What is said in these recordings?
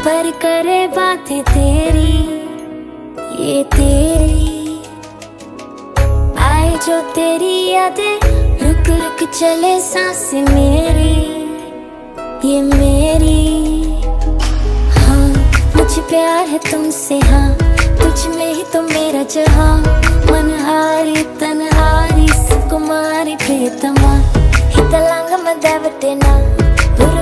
पर करे बातें तेरी, ये तेरी। आए जो तेरी यादें, रुक रुक चले सांस मेरी, ये मेरी। हाँ कुछ प्यार है तुमसे हाँ कुछ में ही तो मेरा जहाँ। मनहारी, तनहारी, सुकुमारी, प्रियतमा। हितलांग मदावटे ना।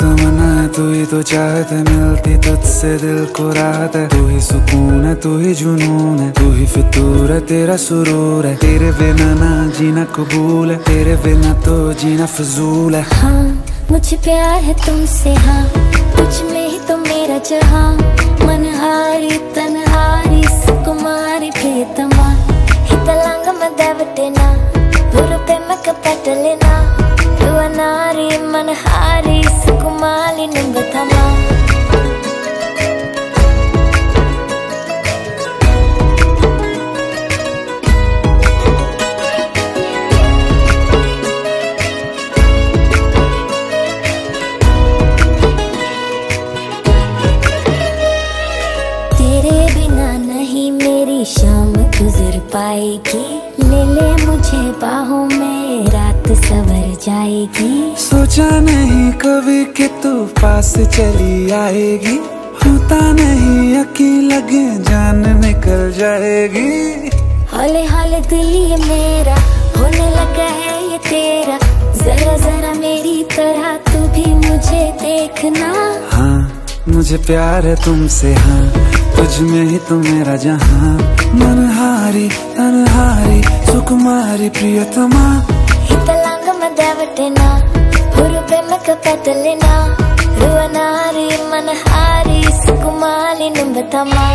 तो तमना है तू ही तो चाहत है मिलती तुझसे दिल को राहत। है तू ही सुकून है, तू ही जुनून है, तू ही फितूर है, तेरा सुरूर है। तेरे बिना ना जीना कबूल है, तेरे बिना तो जीना फजूल है। हाँ मुझे प्यार है तुमसे हाँ। कुछ में ही तो मेरा जहाँ। मनहारी, तनहारी, सुकुमारी बेतमा हितलांग मदवटेना बुरु पे मक पटलेना गुजर पाएगी। ले ले मुझे बाहों में रात सवर जाएगी। सोचा नहीं कभी कि तू पास चली आएगी। होता नहीं यकीन लगे जान निकल जाएगी। हौले हौले दिल ये मेरा होने लगा है ये तेरा। जरा जरा मेरी तरह तू भी मुझे देखना। हाँ मुझे प्यार है तुमसे हाँ। तुझ में ही तो मेरा जहाँ। मनहारी, तनहारी, सुकुमारी, प्रियतमा। हितलांग में देवटिना हुरुपे में कपतलिना रुवनारी, मनहारी, सुकुमारी निम्बतमा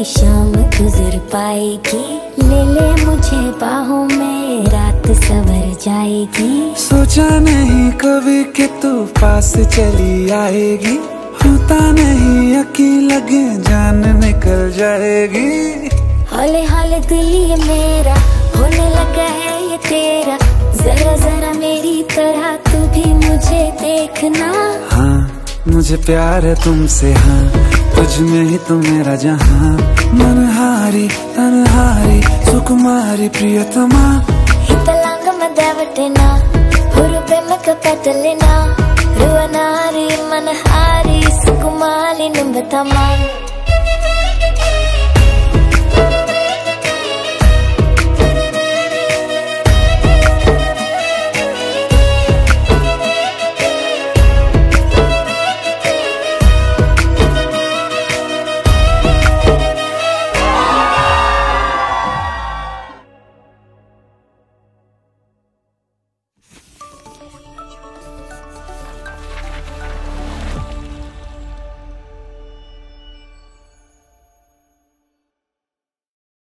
नहीं शाम गुजर पाएगी। ले ले मुझे बाहों में रात सवर जाएगी। सोचा नहीं कभी कि तू पास चली आएगी। होता नहीं यकीन लगे जान निकल जाएगी। हौले हौले दिल ये मेरा होने लगा है ये तेरा। जरा जरा मेरी तरह तू भी मुझे देखना। हाँ मुझे प्यार है तुमसे हाँ। तुझ में ही तो मेरा जहाँ। मनहारी तनहारी सुकुमारी प्रियतमा। हितलांग मदवटेना हुरु प्रेम कपतलेना रुवनारी मनहारी सुकुमारी निम्बतमा